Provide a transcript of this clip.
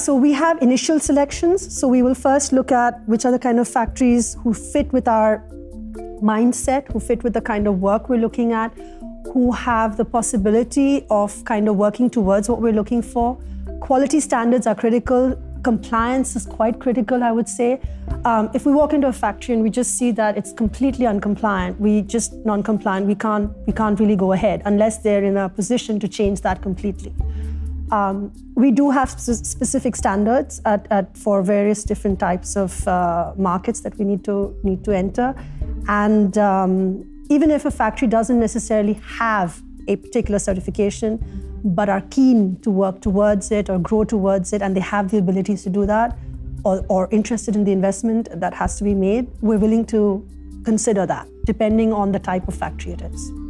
So we have initial selections. So we will first look at which are the kind of factories who fit with our mindset, who fit with the kind of work we're looking at, who have the possibility of kind of working towards what we're looking for. Quality standards are critical. Compliance is quite critical, I would say. Um, if we walk into a factory and we just see that it's completely uncompliant, we just non-compliant, we can't we can't really go ahead unless they're in a position to change that completely. Um, we do have specific standards at, at, for various different types of uh, markets that we need to need to enter, and um, even if a factory doesn't necessarily have a particular certification, but are keen to work towards it or grow towards it, and they have the abilities to do that, or, or interested in the investment that has to be made, we're willing to consider that, depending on the type of factory it is.